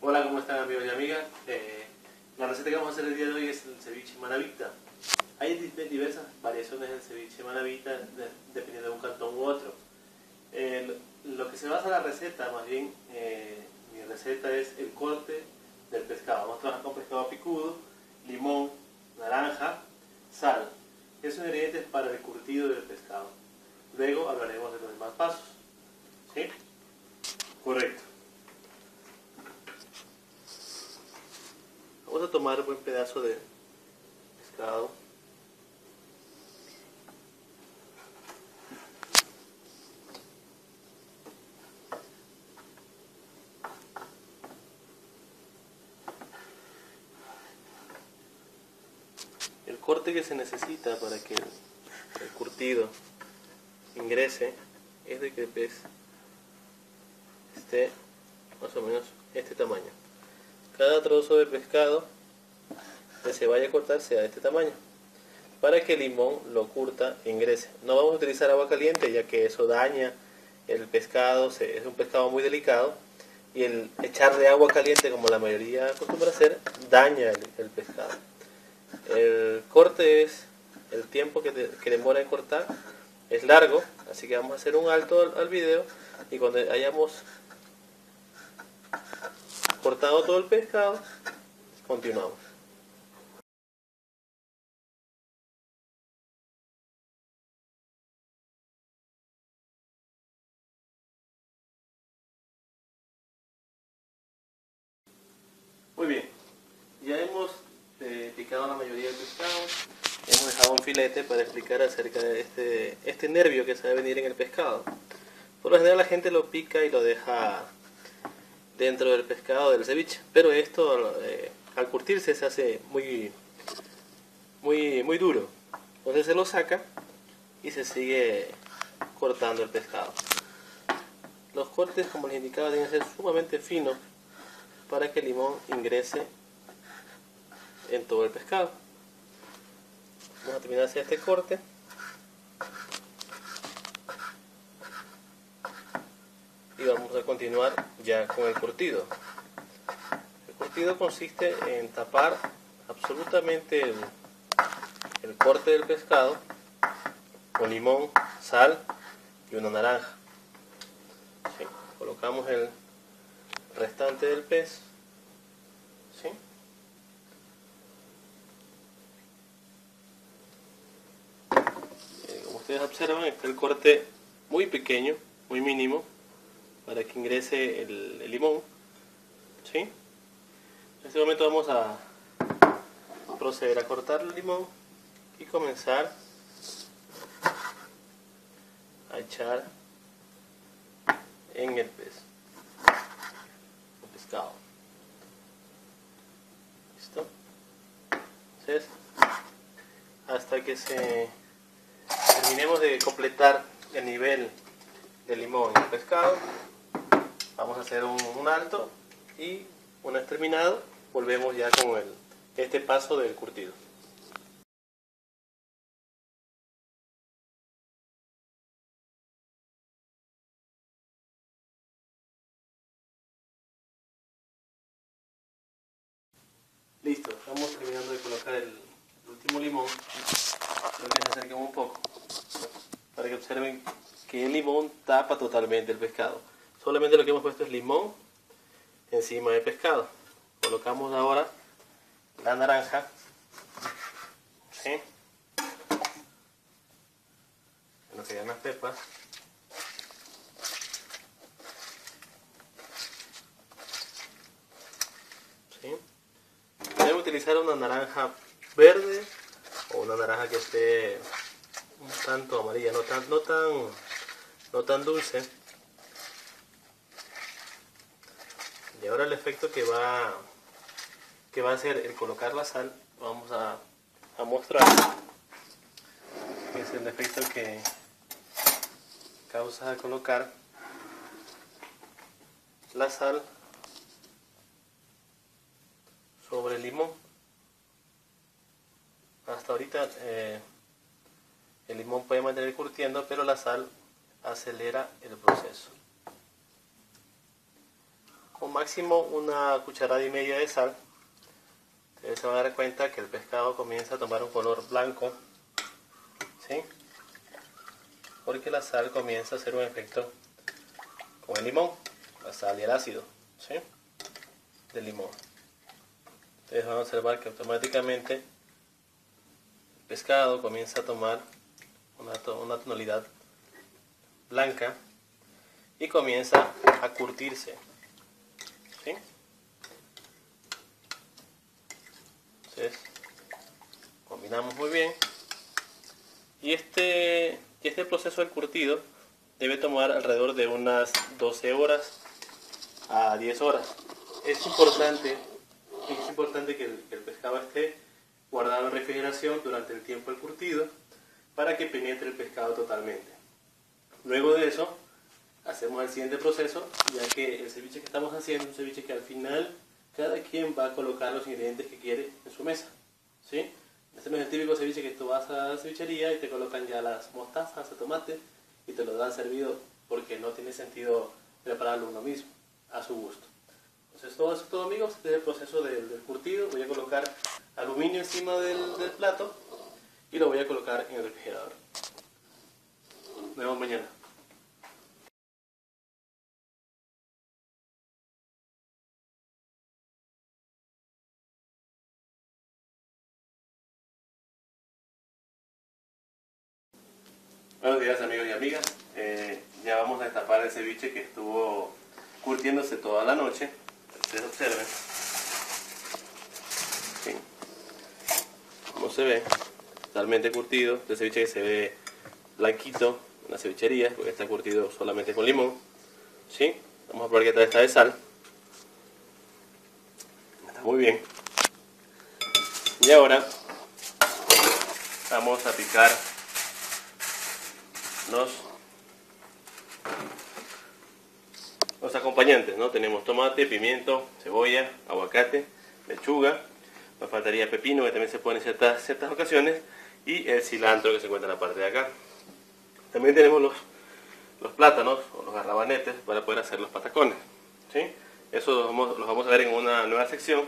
Hola, ¿cómo están amigos y amigas? Eh, la receta que vamos a hacer el día de hoy es el ceviche manavita. Hay di- diversas variaciones del ceviche manavita de- dependiendo de un cantón u otro. Lo que se basa la receta, más bien, eh, mi receta es el corte del pescado. Vamos a trabajar con pescado picudo, limón, naranja, sal. Esos son ingredientes para el curtido del pescado. Luego hablaremos de los demás pasos. ¿Sí? Correcto. Vamos a tomar un buen pedazo de pescado. El corte que se necesita para que el, curtido ingrese es de que el pez esté más o menos este tamaño. Cada trozo de pescado que se vaya a cortar sea de este tamaño para que el limón lo curta e ingrese. No vamos a utilizar agua caliente ya que eso daña el pescado, es un pescado muy delicado y el echarle agua caliente como la mayoría acostumbra hacer daña el, pescado. El corte es el tiempo que demora en cortar es largo, así que vamos a hacer un alto al, al video y cuando hayamos cortado todo el pescado, continuamos. Muy bien, ya hemos eh, picado la mayoría del pescado, hemos dejado un filete para explicar acerca de este, este nervio que se va a venir en el pescado. Por lo general la gente lo pica y lo deja dentro del pescado del ceviche, pero esto eh, al curtirse se hace muy, muy, muy duro. Entonces se lo saca y se sigue cortando el pescado. Los cortes, como les indicaba, deben ser sumamente finos para que el limón ingrese en todo el pescado. Vamos a terminar hacer este corte. Y vamos a continuar ya con el curtido. El curtido consiste en tapar absolutamente el, corte del pescado con limón, sal y una naranja. Colocamos el restante del pez. ¿Sí? Eh, Como ustedes observan, está el corte muy pequeño, muy mínimo, para que ingrese el, limón. ¿Sí? En este momento vamos a proceder a cortar el limón y comenzar a echar en el pez el pescado listo entonces hasta que se terminemos de completar el nivel de limón en el pescado vamos a hacer un, alto y una vez terminado volvemos ya con el, este paso del curtido Listo, estamos terminando de colocar el último limón. Creo que se acerquen un poco para que observen que el limón tapa totalmente el pescado. Solamente lo que hemos puesto es limón encima del pescado. Colocamos ahora la naranja. ¿sí? Lo que las pepas. ¿sí? Pueden utilizar una naranja verde o una naranja que esté un tanto amarilla, no tan, no tan, no tan dulce. Ahora el efecto que va, que va a hacer el colocar la sal, vamos a, a mostrar. Es el efecto que causa colocar la sal sobre el limón. Hasta ahorita eh, el limón puede mantener curtiendo, pero la sal acelera el proceso. O máximo una cucharada y media de sal. Ustedes se van a dar cuenta que el pescado comienza a tomar un color blanco, ¿sí? Porque la sal comienza a hacer un efecto con el limón, la sal y el ácido, ¿sí? Del limón. Ustedes van a observar que automáticamente el pescado comienza a tomar una tonalidad blanca y comienza a curtirse. ¿sí? Entonces, combinamos muy bien. Y este, este proceso del curtido debe tomar alrededor de unas 12 horas a 10 horas. Es importante, es importante que el, que el pescado esté guardado en refrigeración durante el tiempo del curtido para que penetre el pescado totalmente. Luego de eso, hacemos el siguiente proceso, ya que el ceviche que estamos haciendo es un ceviche que al final cada quien va a colocar los ingredientes que quiere en su mesa. ¿sí? Este no es el típico ceviche que tú vas a la cevichería y te colocan ya las mostazas, el tomate y te lo dan servido porque no tiene sentido prepararlo uno mismo, a su gusto. Entonces todo eso todo amigos, este es el proceso del, curtido. Voy a colocar aluminio encima del, del plato y lo voy a colocar en el refrigerador. Nos vemos mañana. Buenos días amigos y amigas, eh, ya vamos a destapar el ceviche que estuvo curtiéndose toda la noche, ustedes observen, sí. como se ve, totalmente curtido, este ceviche que se ve blanquito en la cevichería, porque está curtido solamente con limón, ¿sí? vamos a probar que tal está de sal, está muy bien, y ahora vamos a picar los, acompañantes, ¿no? Tenemos tomate, pimiento, cebolla, aguacate, lechuga, nos faltaría pepino que también se pone en ciertas, ciertas ocasiones y el cilantro que se encuentra en la parte de acá. También tenemos los, los plátanos o los garrabanetes para poder hacer los patacones. ¿sí? Eso los vamos, a ver en una nueva sección,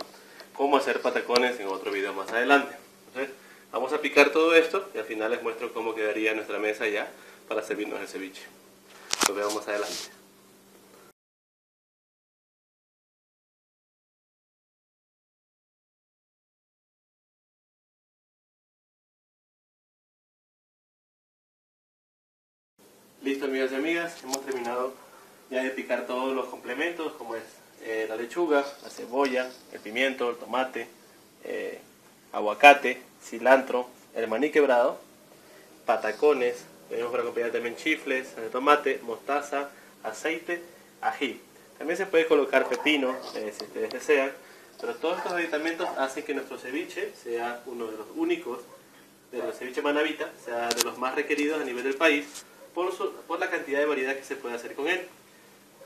cómo hacer patacones en otro video más adelante. Entonces, vamos a picar todo esto y al final les muestro cómo quedaría nuestra mesa ya para servirnos el ceviche. Lo vemos más adelante. Listo amigas y amigas, hemos terminado ya de picar todos los complementos como es eh, la lechuga, la cebolla, el pimiento, el tomate, eh, aguacate, cilantro, el maní quebrado, patacones, tenemos para acompañar también chifles, de tomate, mostaza, aceite, ají. También se puede colocar pepino, eh, si ustedes desean, pero todos estos aditamentos hacen que nuestro ceviche sea uno de los únicos, de los ceviche manavita, sea de los más requeridos a nivel del país, por, por la cantidad de variedad que se puede hacer con él.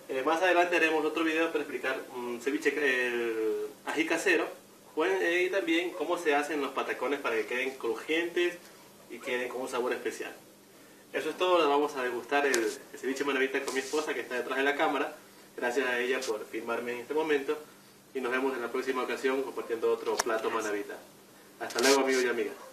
Eh, más adelante haremos otro video para explicar un ceviche, el ají casero, eh, y también cómo se hacen los patacones para que queden crujientes y queden con un sabor especial. Eso es todo, vamos a degustar el, ceviche manavita con mi esposa que está detrás de la cámara. Gracias a ella por filmarme en este momento y nos vemos en la próxima ocasión compartiendo otro plato manavita. Hasta luego amigos y amigas.